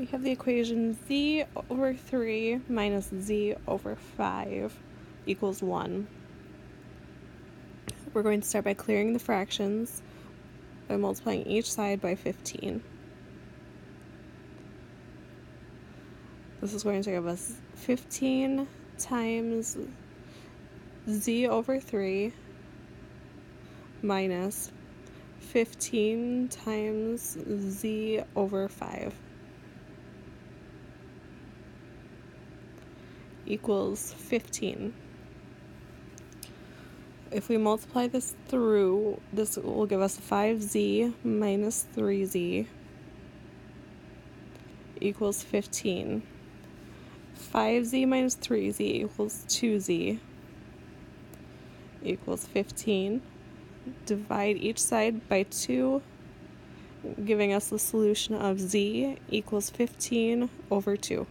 we have the equation z over 3 minus z over 5 equals 1. We're going to start by clearing the fractions by multiplying each side by 15. This is going to give us 15 times z over 3 minus 15 times z over 5 equals 15. If we multiply this through, this will give us 5z minus 3z equals 15. 5z minus 3z equals 2z equals 15. Divide each side by 2, giving us the solution of z equals 15 over 2.